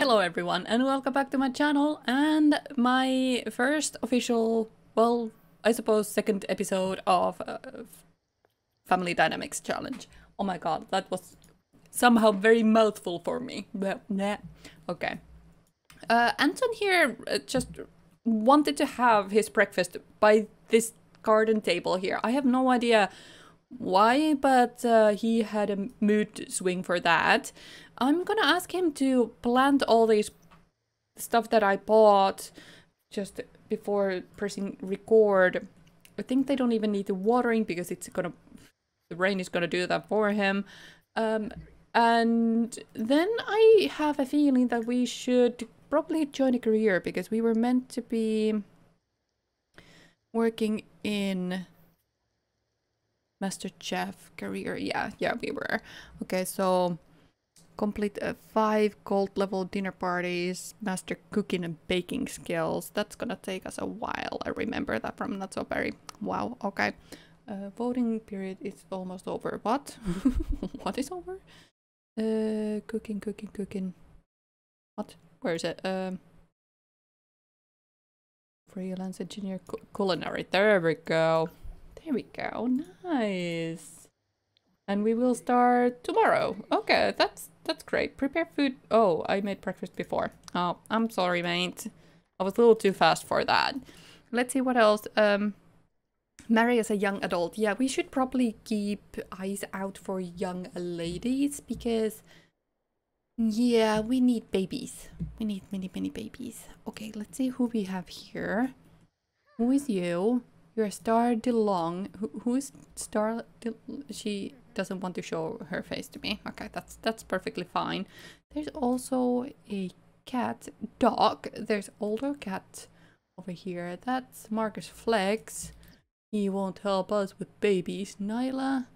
Hello everyone and welcome back to my channel and my first official, well, I suppose second episode of uh, Family Dynamics Challenge. Oh my god, that was somehow very mouthful for me. Okay. Uh, Anton here uh, just wanted to have his breakfast by this garden table here. I have no idea why, but uh, he had a mood swing for that. I'm gonna ask him to plant all these stuff that I bought just before pressing record. I think they don't even need the watering because it's gonna, the rain is gonna do that for him. Um, and then I have a feeling that we should probably join a career because we were meant to be working in Master Chef career. Yeah, yeah, we were. Okay, so complete uh, five gold level dinner parties, master cooking and baking skills. That's gonna take us a while. I remember that from Not So Berry. Wow, okay. Uh, voting period is almost over. What? what is over? Uh, cooking, cooking, cooking. What? Where is it? Um, freelance engineer cu culinary. There we go. There we go. Nice. And we will start tomorrow. Okay, that's that's great. Prepare food. Oh, I made breakfast before. Oh, I'm sorry, mate. I was a little too fast for that. Let's see what else. Um, marry as a young adult. Yeah, we should probably keep eyes out for young ladies because yeah, we need babies. We need many, many babies. Okay, let's see who we have here. Who is you? You're Star DeLong. Who, who is Star? De she doesn't want to show her face to me. Okay, that's that's perfectly fine. There's also a cat, dog. There's older cat over here. That's Marcus Flex. He won't help us with babies. Nyla.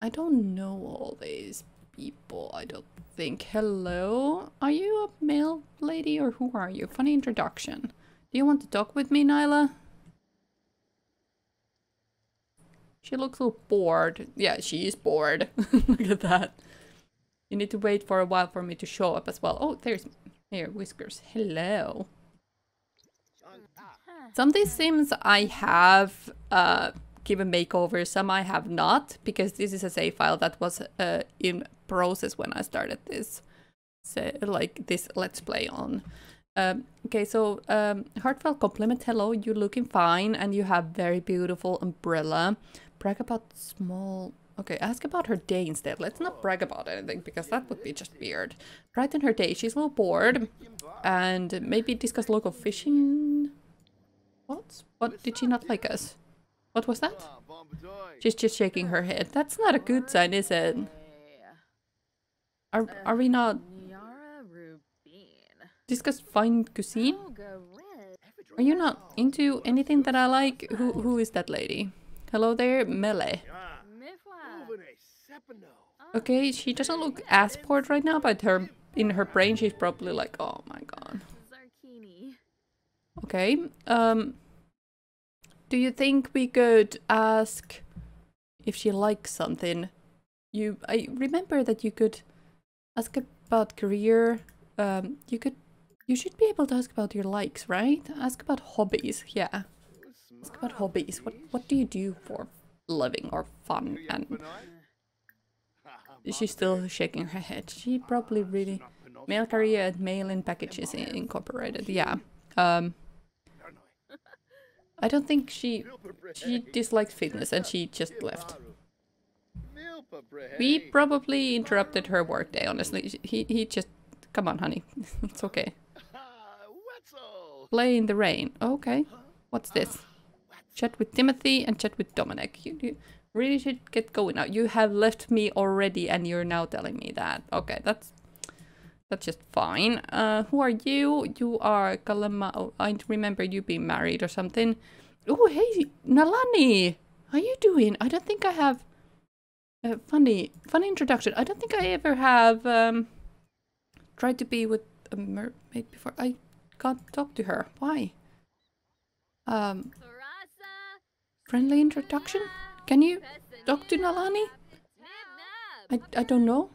I don't know all these people. I don't think. Hello? Are you a male lady or who are you? Funny introduction. Do you want to talk with me, Nyla? She looks a little bored. Yeah, she is bored. Look at that. You need to wait for a while for me to show up as well. Oh, there's here, Whiskers. Hello. Some of these sims I have uh, given makeovers, some I have not, because this is a save file that was uh, in process when I started this, so, like this Let's Play on. Um, okay, so um, heartfelt compliment. Hello, you're looking fine, and you have very beautiful umbrella. Brag about small. Okay, ask about her day instead. Let's not brag about anything because that would be just weird. Brighten her day. She's a little bored, and maybe discuss local fishing. What? What did she not like us? What was that? She's just shaking her head. That's not a good sign, is it? Are, are we not... Discuss fine cuisine? Are you not into anything that I like? Who Who is that lady? Hello there, Melee. Okay, she doesn't look as bored right now, but her in her brain she's probably like, oh my god. Okay, um... Do you think we could ask if she likes something? You, I remember that you could ask about career. Um, you could, you should be able to ask about your likes, right? Ask about hobbies. Yeah. Ask about hobbies. What, what do you do for living or fun? And she's still shaking her head. She probably really mail career and mail in packages incorporated. Yeah. Um. I don't think she she dislikes fitness and she just left. We probably interrupted her workday, honestly. He, he just... Come on, honey. it's okay. Play in the rain. Okay. What's this? Chat with Timothy and chat with Dominic. You, you really should get going now. You have left me already and you're now telling me that. Okay, that's... That's just fine. Uh, who are you? You are Kalama. Oh, I remember you being married or something. Oh, hey, Nalani. How are you doing? I don't think I have a funny, funny introduction. I don't think I ever have um, tried to be with a mermaid before. I can't talk to her. Why? Um, friendly introduction? Can you talk to Nalani? I, I don't know.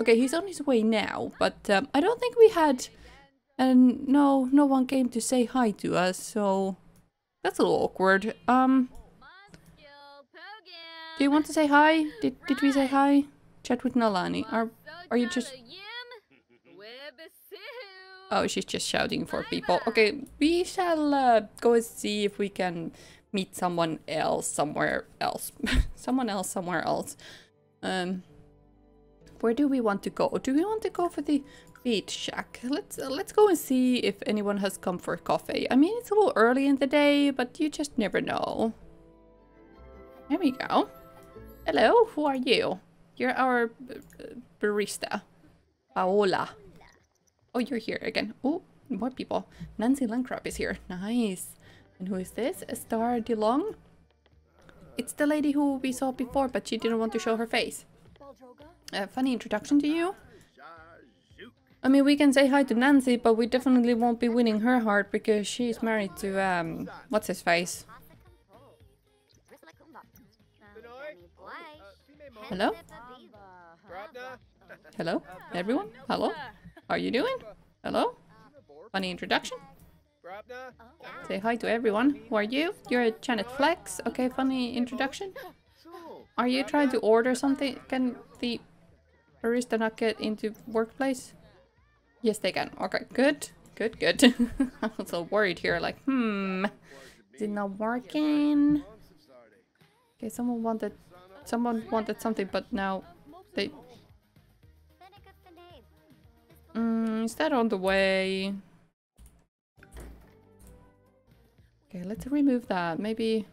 Okay, he's on his way now, but um, I don't think we had... And no, no one came to say hi to us, so... That's a little awkward. Um, do you want to say hi? Did, did we say hi? Chat with Nalani. Are, are you just... Oh, she's just shouting for people. Okay, we shall uh, go and see if we can meet someone else somewhere else. someone else somewhere else. Um, where do we want to go? Do we want to go for the beach shack? Let's uh, let's go and see if anyone has come for coffee. I mean, it's a little early in the day, but you just never know. There we go. Hello, who are you? You're our barista. Paola. Oh, you're here again. Oh, more people. Nancy Landgraab is here. Nice. And who is this? Star DeLong? It's the lady who we saw before, but she didn't want to show her face. A funny introduction to you. I mean, we can say hi to Nancy, but we definitely won't be winning her heart because she's married to, um, what's his face? Hello? Hello? Everyone? Hello? Are you doing? Hello? Funny introduction? Say hi to everyone. Who are you? You're Janet Flex. Okay, funny introduction. Are you trying to order something? Can the barista not get into workplace? Yes, they can. Okay, good. Good, good. I was so worried here, like, hmm, is it not working? Okay, someone wanted, someone wanted something, but now they... Mm, is that on the way? Okay, let's remove that. Maybe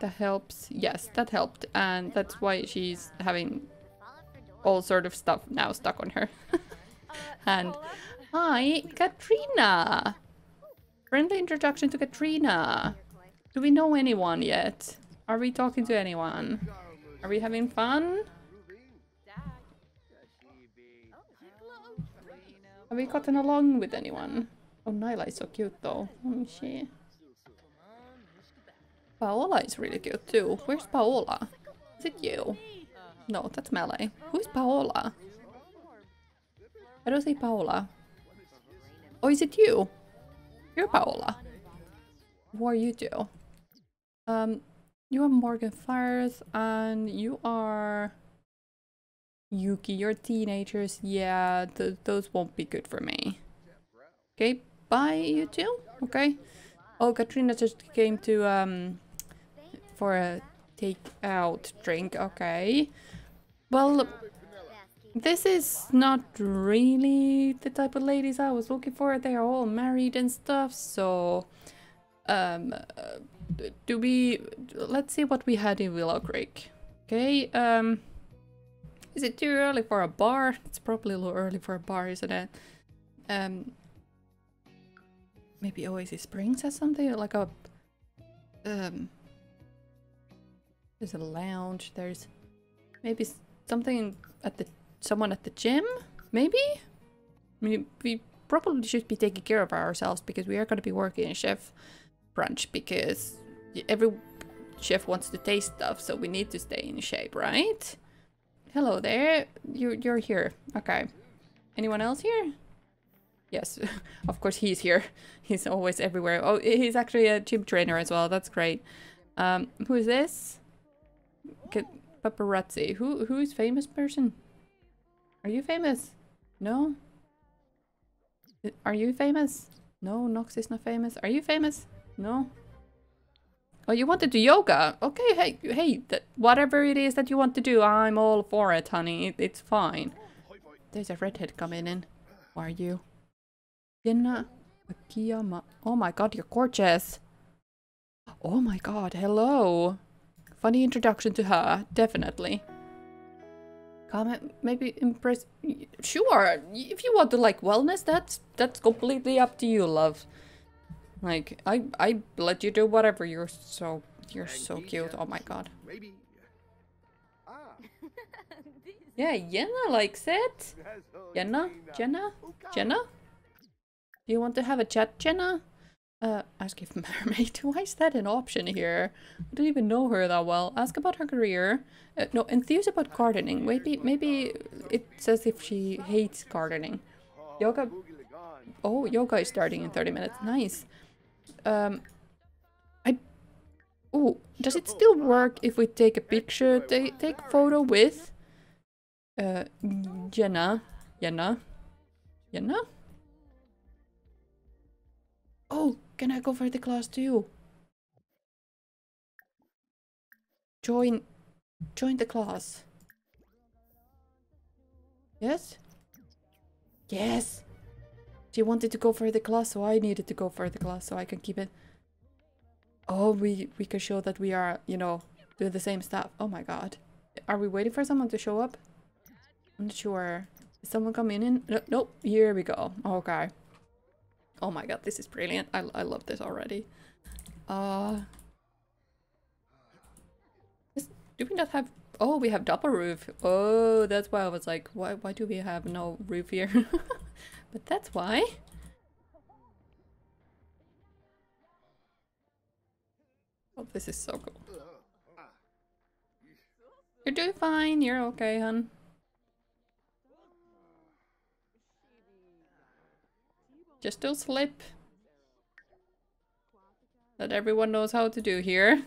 that helps. Yes, that helped. And that's why she's having all sort of stuff now stuck on her. and hi, Katrina! Friendly introduction to Katrina. Do we know anyone yet? Are we talking to anyone? Are we having fun? Have we gotten along with anyone? Oh, Nyla is so cute though. Oh, she. Paola is really cute too. Where's Paola? Is it you? No, that's Melee. Who's Paola? I don't see Paola. Oh, is it you? You're Paola. Who are you two? Um, you are Morgan Fyres and you are... Yuki, you're teenagers. Yeah, th those won't be good for me. Okay, bye you two. Okay. Oh, Katrina just came to, um, for a take-out drink. Okay. Well, this is not really the type of ladies I was looking for. They are all married and stuff, so... Um, uh, do we... Let's see what we had in Willow Creek. Okay, um... Is it too early for a bar? It's probably a little early for a bar, isn't it? Um... Maybe Oasis Springs has something like a... Um... There's a lounge, there's... Maybe something at the someone at the gym maybe I mean, we probably should be taking care of ourselves because we are going to be working in chef brunch because every chef wants to taste stuff so we need to stay in shape right hello there you you're here okay anyone else here yes of course he's here he's always everywhere oh he's actually a gym trainer as well that's great um who is this paparazzi. Who who is famous person? Are you famous? No. Are you famous? No, Nox is not famous. Are you famous? No. Oh, you want to do yoga? Okay, hey, hey, whatever it is that you want to do, I'm all for it, honey. It, it's fine. There's a redhead coming in. Who are you? Yenna Akiyama. Oh my god, you're gorgeous. Oh my god, hello. Funny introduction to her, definitely. Comment, maybe impress. Sure, if you want to like wellness, that's that's completely up to you, love. Like I I let you do whatever. You're so you're so cute. Oh my god. Yeah, Jenna likes it. Jenna, Jenna, Jenna. Do you want to have a chat, Jenna? Uh, ask if mermaid. Why is that an option here? I don't even know her that well. Ask about her career. Uh, no, enthuse about gardening. Maybe, maybe it says if she hates gardening. Yoga. Oh, yoga is starting in 30 minutes. Nice. Um, I. Oh, does it still work if we take a picture? Take take photo with. Uh, Jenna. Jenna. Jenna. Oh, can I go for the class too? Join, join the class. Yes? Yes! She wanted to go for the class, so I needed to go for the class so I can keep it. Oh, we, we can show that we are, you know, doing the same stuff. Oh my god. Are we waiting for someone to show up? I'm not sure. Is someone coming in? No, nope, here we go. Okay. Oh my god, this is brilliant. I, I love this already. Uh, is, do we not have... Oh, we have double roof. Oh, that's why I was like, why, why do we have no roof here? but that's why. Oh, this is so cool. You're doing fine. You're okay, hun. Just don't slip. That everyone knows how to do here.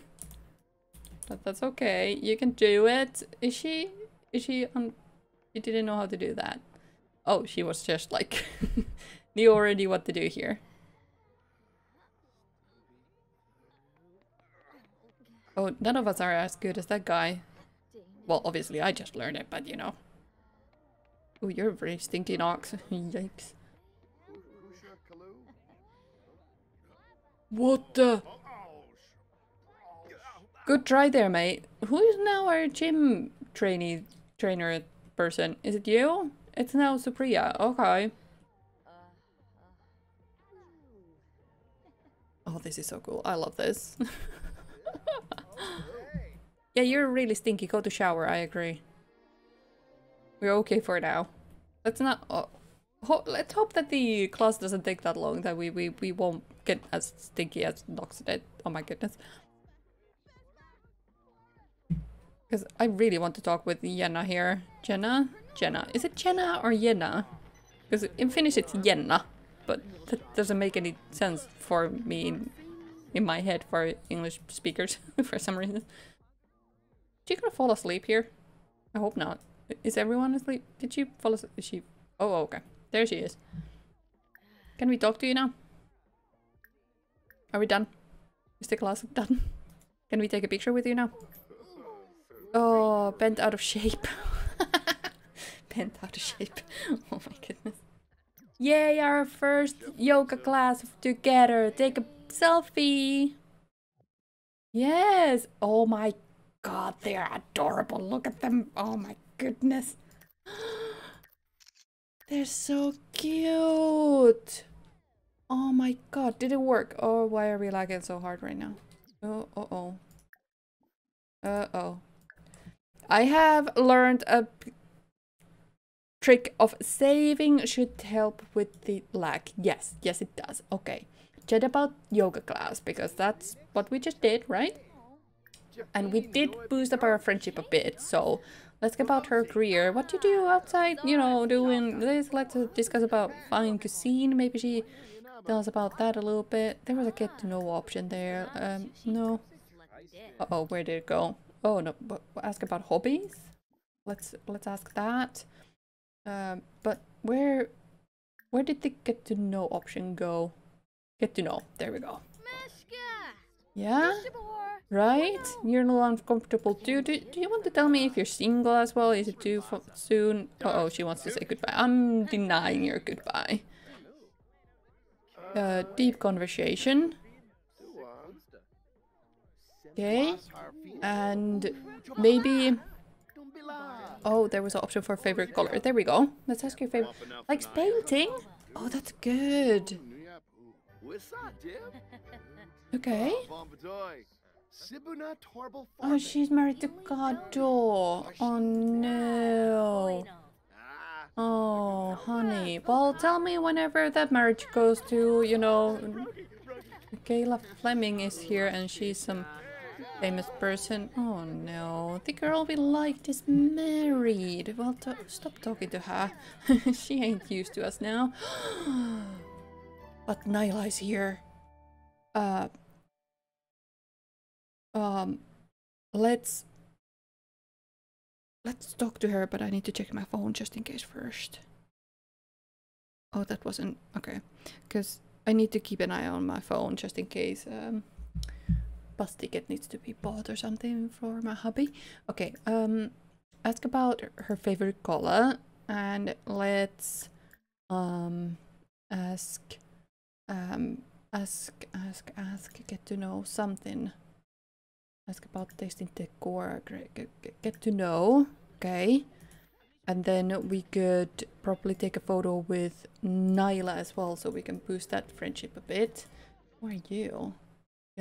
But that's okay. You can do it. Is she... Is she on... She didn't know how to do that. Oh, she was just like... knew already what to do here. Oh, none of us are as good as that guy. Well, obviously I just learned it, but you know. Oh, you're a very stinky ox. Yikes. What the? Good try there, mate. Who is now our gym trainee trainer person? Is it you? It's now Supriya. Okay. Oh, this is so cool. I love this. yeah, you're really stinky. Go to shower. I agree. We're okay for now. Let's not... Oh, ho let's hope that the class doesn't take that long. That we, we, we won't get as stinky as Nox did. Oh my goodness. Because I really want to talk with Jenna here. Jenna? Jenna. Is it Jenna or Jenna? Because in Finnish it's Jenna. But that doesn't make any sense for me in, in my head for English speakers for some reason. She gonna fall asleep here? I hope not. Is everyone asleep? Did she fall asleep? Is she... Oh, okay. There she is. Can we talk to you now? Are we done? Is the class done? Can we take a picture with you now? Oh, bent out of shape. bent out of shape. Oh my goodness. Yay, our first yoga class together. Take a selfie. Yes. Oh my god, they're adorable. Look at them. Oh my goodness. They're so cute. Oh my god, did it work? Oh, why are we lagging so hard right now? Oh, uh-oh. Uh-oh. I have learned a trick of saving should help with the lag. Yes, yes it does. Okay. Chat about yoga class, because that's what we just did, right? And we did boost up our friendship a bit, so let's get about her career. What do you do outside, you know, doing this? Let's discuss about fine cuisine. Maybe she Tell us about that a little bit. There was a get to know option there. Um, no. Uh oh, where did it go? Oh no, ask about hobbies. Let's let's ask that. Um, but where where did the get to know option go? Get to know. There we go. Yeah. Right? You're no longer comfortable too. Do, do you want to tell me if you're single as well? Is it too soon? Uh oh, she wants to say goodbye. I'm denying your goodbye uh, deep conversation. Okay. And maybe... Oh, there was an option for favorite color. There we go. Let's ask your favorite... Likes painting? Oh, that's good. Okay. Oh, she's married to Kado. Oh, no. Oh, honey. Well, tell me whenever that marriage goes to, you know, Kayla Fleming is here and she's some famous person. Oh no, the girl we liked is married. Well, stop talking to her. she ain't used to us now. but Nyla is here. Uh, um, let's let's talk to her. But I need to check my phone just in case first. Oh, that wasn't okay. Because I need to keep an eye on my phone just in case. Um, bus ticket needs to be bought or something for my hubby. Okay, um, ask about her favorite color and let's um ask um ask ask ask get to know something. Ask about tasting decor. Get, to know. Okay. And then we could probably take a photo with Nyla as well so we can boost that friendship a bit. Who are you?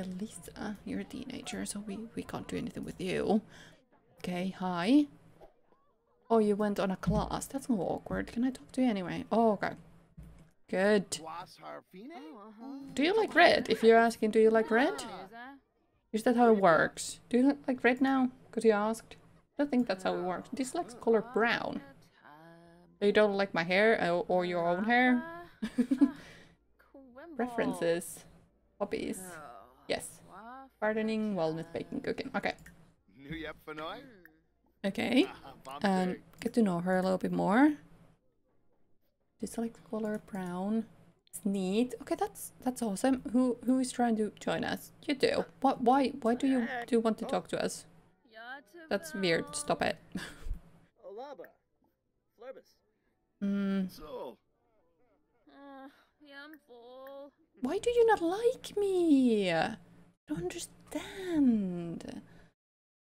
Elisa, you're a teenager, so we, we can't do anything with you. Okay, hi. Oh, you went on a class. That's more awkward. Can I talk to you anyway? Oh, okay. Good. Do you like red? If you're asking, do you like red? Is that how it works? Do you like red now? Because you asked. I don't think that's how it works. This likes color brown. So you don't like my hair uh, or your own hair? Preferences. Hobbies. Yes. Gardening, walnut baking, cooking. Okay. Okay. Um, get to know her a little bit more. Just like the color brown. It's neat. Okay, that's that's awesome. Who who is trying to join us? You do. What? Why? Why do you do you want to talk to us? That's weird. Stop it. mm. Why do you not like me? I don't understand.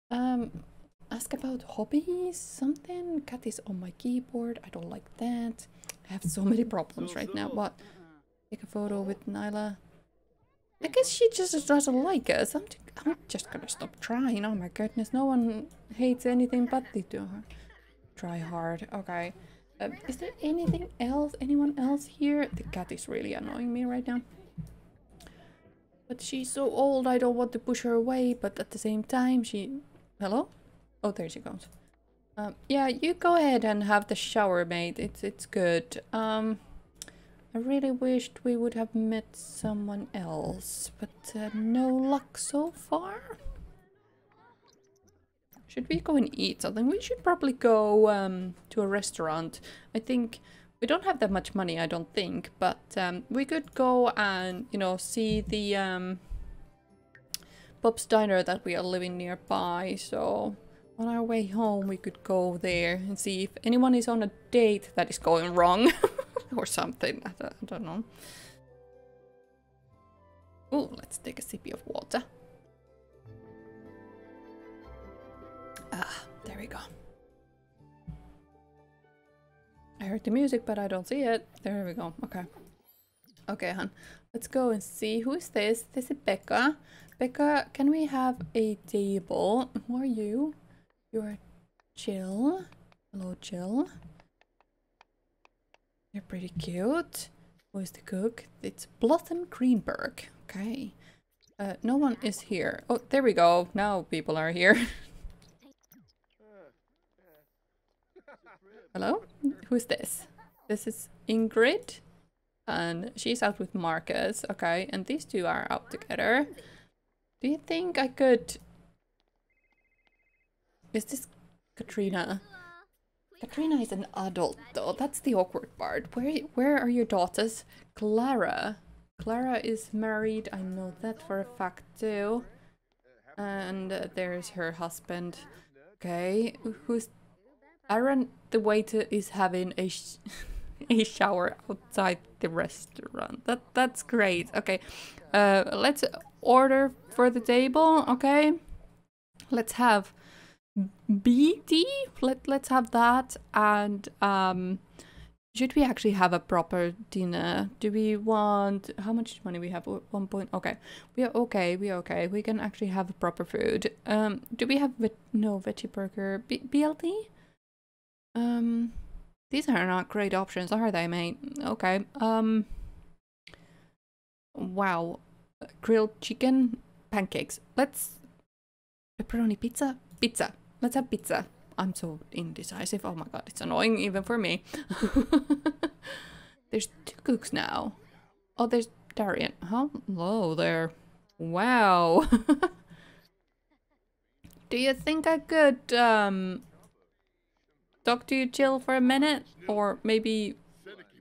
Um, ask about hobbies, something. Cat is on my keyboard. I don't like that. I have so many problems right now. What? Take a photo with Nyla. I guess she just doesn't like us. I'm, I'm just gonna stop trying. Oh my goodness, no one hates anything but the two. Try hard. Okay. Uh, is there anything else? Anyone else here? The cat is really annoying me right now. But she's so old, I don't want to push her away, but at the same time, she... Hello? Oh, there she comes. Um, yeah, you go ahead and have the shower made. It's it's good. Um, I really wished we would have met someone else, but uh, no luck so far. Should we go and eat something? We should probably go um, to a restaurant. I think we don't have that much money, I don't think, but um, we could go and, you know, see the um, Bob's Diner that we are living nearby. So on our way home, we could go there and see if anyone is on a date that is going wrong or something. I don't, I don't know. Oh, let's take a sip of water. Ah, there we go. I heard the music, but I don't see it. There we go. Okay. Okay, hon. Let's go and see. Who is this? This is Becca. Becca, can we have a table? Who are you? You're Jill. Hello, Jill. You're pretty cute. Who is the cook? It's Blossom Greenberg. Okay. Uh, no one is here. Oh, there we go. Now people are here. Hello? Who's this? This is Ingrid. And she's out with Marcus. Okay, and these two are out together. Do you think I could... Is this Katrina? Katrina is an adult though. That's the awkward part. Where where are your daughters? Clara. Clara is married. I know that for a fact too. And uh, there's her husband. Okay, who's Aaron, the waiter, is having a sh a shower outside the restaurant. That that's great. Okay, uh, let's order for the table. Okay, let's have BD. Let let's have that. And um, should we actually have a proper dinner? Do we want how much money we have? One point. Okay, we are okay. We are okay. We can actually have proper food. Um, do we have no veggie burger? B BLT? Um, these are not great options, are they, mate? Okay. Um. Wow. grilled chicken, pancakes. Let's pepperoni pizza, pizza. Let's have pizza. I'm so indecisive. Oh my god, it's annoying even for me. there's two cooks now. Oh, there's Darian. Hello there. Wow. Do you think I could um talk to you, Jill, for a minute, or maybe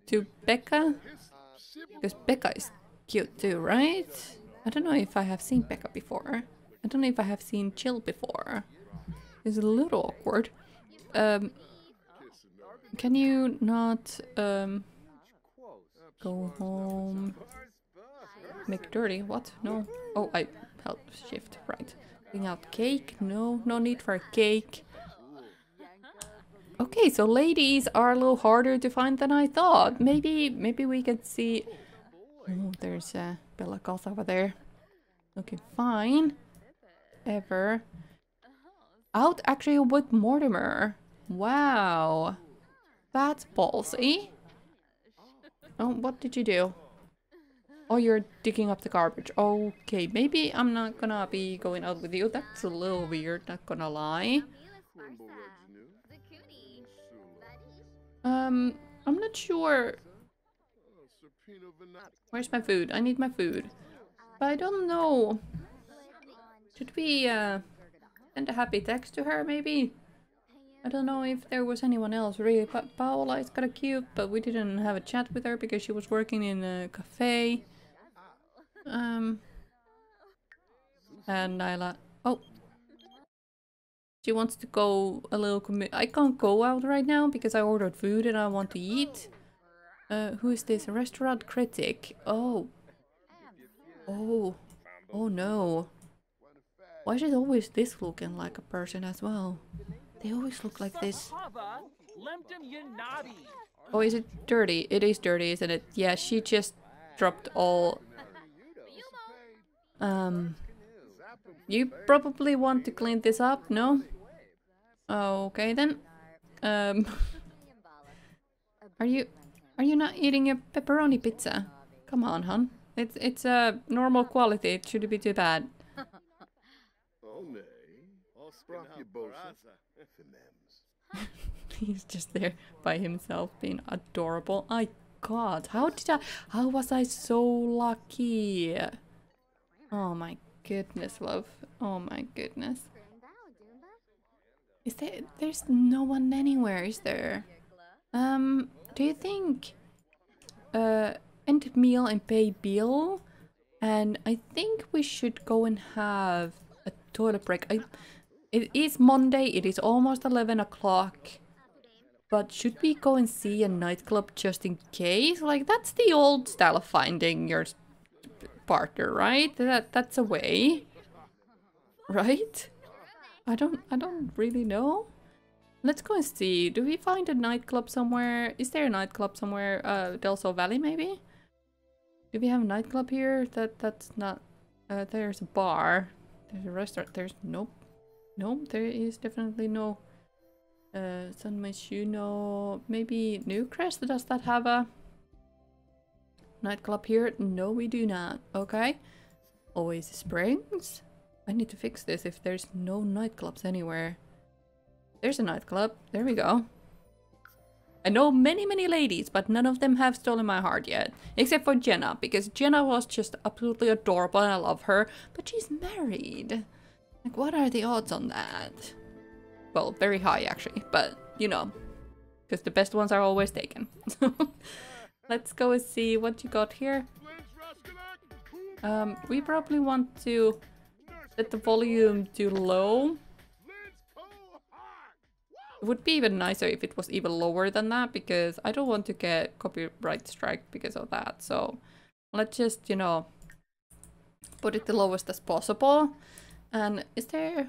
to Becca? Because Becca is cute too, right? I don't know if I have seen Becca before. I don't know if I have seen Jill before. It's a little awkward. Um, can you not um, go home? Make dirty? What? No. Oh, I held shift. Right. Bring out cake? No, no need for cake. Okay, so ladies are a little harder to find than I thought. Maybe, maybe we could see... Oh, there's uh, Bella Goth over there. Looking fine. Ever. Out actually with Mortimer. Wow. That's ballsy. Oh, what did you do? Oh, you're digging up the garbage. Okay, maybe I'm not gonna be going out with you. That's a little weird, not gonna lie. Um, I'm not sure. Where's my food? I need my food. But I don't know. Should we uh, send a happy text to her, maybe? I don't know if there was anyone else, really. Pa Paola is kind of cute, but we didn't have a chat with her because she was working in a cafe. Um, and Nyla... Oh, she wants to go a little I can't go out right now because I ordered food and I want to eat. Uh, who is this? A restaurant critic. Oh. Oh. Oh no. Why is it always this looking like a person as well? They always look like this. Oh, is it dirty? It is dirty, isn't it? Yeah, she just dropped all... Um... You probably want to clean this up, no? Okay then. Um, are you are you not eating a pepperoni pizza? Come on, hon. It's it's a uh, normal quality. It shouldn't be too bad. He's just there by himself, being adorable. I God, how did I? How was I so lucky? Oh my goodness, love. Oh my goodness. Is there... There's no one anywhere, is there? Um, do you think... Uh, end meal and pay bill? And I think we should go and have a toilet break. I, it is Monday, it is almost 11 o'clock. But should we go and see a nightclub just in case? Like, that's the old style of finding your partner, right? That That's a way. Right? I don't I don't really know. Let's go and see. Do we find a nightclub somewhere? Is there a nightclub somewhere? Uh, Del Sol Valley maybe? Do we have a nightclub here? That That's not... Uh, there's a bar. There's a restaurant. There's... Nope. Nope, there is definitely no... Uh, San Myshuno... Maybe Newcrest? Does that have a... Nightclub here? No, we do not. Okay. Oasis Springs? I need to fix this if there's no nightclubs anywhere. There's a nightclub. There we go. I know many, many ladies, but none of them have stolen my heart yet. Except for Jenna, because Jenna was just absolutely adorable and I love her. But she's married. Like, what are the odds on that? Well, very high actually, but you know. Because the best ones are always taken. Let's go and see what you got here. Um, we probably want to set the volume too low. It would be even nicer if it was even lower than that because I don't want to get copyright strike because of that. So let's just, you know, put it the lowest as possible. And is there...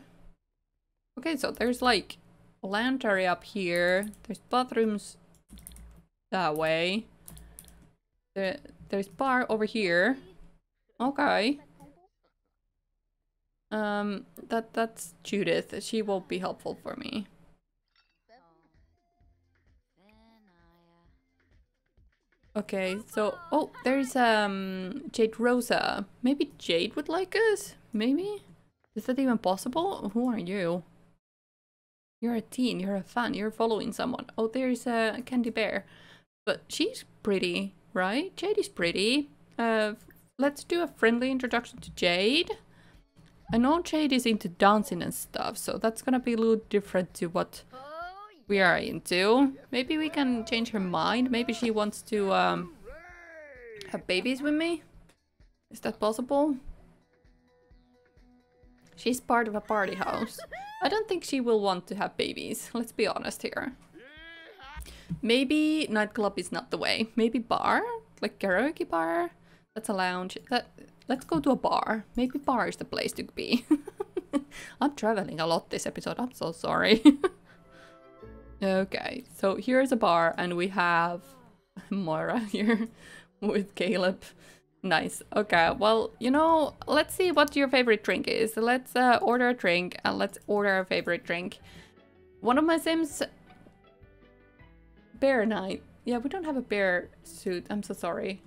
Okay, so there's like land area up here. There's bathrooms that way. There, there's bar over here. Okay. Um, that that's Judith. She won't be helpful for me. Okay, so oh, there's um Jade Rosa. Maybe Jade would like us. Maybe is that even possible? Who are you? You're a teen. You're a fan. You're following someone. Oh, there's a Candy Behr, but she's pretty, right? Jade is pretty. Uh, let's do a friendly introduction to Jade. I know Jade is into dancing and stuff, so that's gonna be a little different to what we are into. Maybe we can change her mind. Maybe she wants to um, have babies with me. Is that possible? She's part of a party house. I don't think she will want to have babies. Let's be honest here. Maybe nightclub is not the way. Maybe bar? Like karaoke bar? That's a lounge. That Let's go to a bar. Maybe bar is the place to be. I'm traveling a lot this episode. I'm so sorry. okay, so here's a bar and we have Moira here with Caleb. Nice. Okay, well, you know, let's see what your favorite drink is. Let's uh, order a drink and let's order a favorite drink. One of my sims... Bear night. Yeah, we don't have a bear suit. I'm so sorry.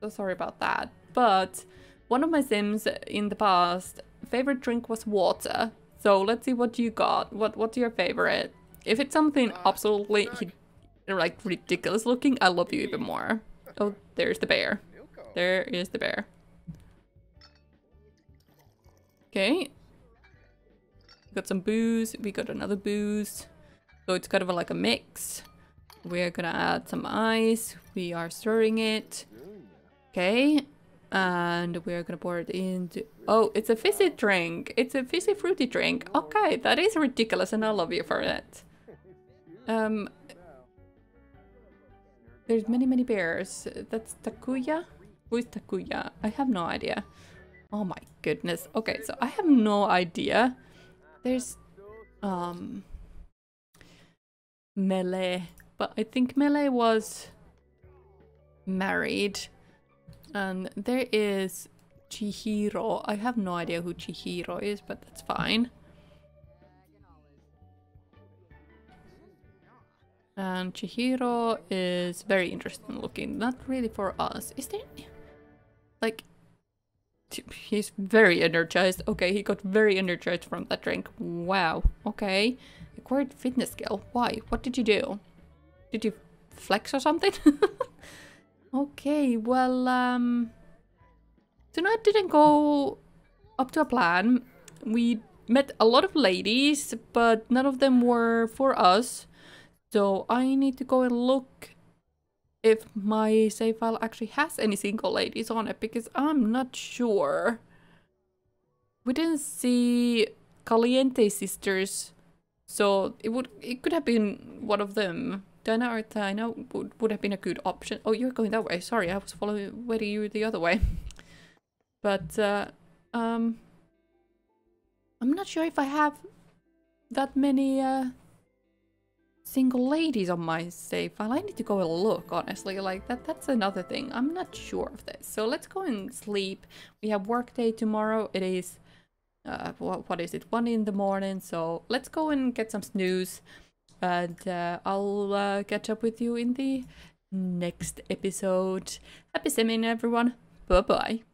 So sorry about that. But one of my sims in the past, favorite drink was water. So let's see what you got. What What's your favorite? If it's something uh, absolutely like ridiculous looking, I love you even more. Oh, there's the bear. There is the bear. Okay. Got some booze. We got another booze. So it's kind of like a mix. We're gonna add some ice. We are stirring it. Mm. Okay, and we're gonna pour it into oh it's a fizzy drink. It's a fizzy fruity drink. Okay that is ridiculous and i love you for it. Um there's many many bears. That's takuya? Who is takuya? I have no idea. Oh my goodness. Okay so i have no idea. There's um melee. But i think melee was married and there is Chihiro. I have no idea who Chihiro is, but that's fine. And Chihiro is very interesting looking. Not really for us. Is there... Like... He's very energized. Okay, he got very energized from that drink. Wow. Okay. Acquired fitness skill. Why? What did you do? Did you flex or something? Okay, well, um... Tonight didn't go up to a plan. We met a lot of ladies, but none of them were for us. So I need to go and look if my save file actually has any single ladies on it, because I'm not sure. We didn't see Caliente sisters, so it would it could have been one of them. Dina or Tina would, would have been a good option. Oh, you're going that way. Sorry, I was following waiting you the other way. But, uh, um... I'm not sure if I have that many, uh, single ladies on my save file. I need to go and look, honestly. Like, that that's another thing. I'm not sure of this. So let's go and sleep. We have work day tomorrow. It is, uh, what, what is it? One in the morning. So let's go and get some snooze. And uh, I'll uh, catch up with you in the next episode. Happy simming, everyone. Bye bye.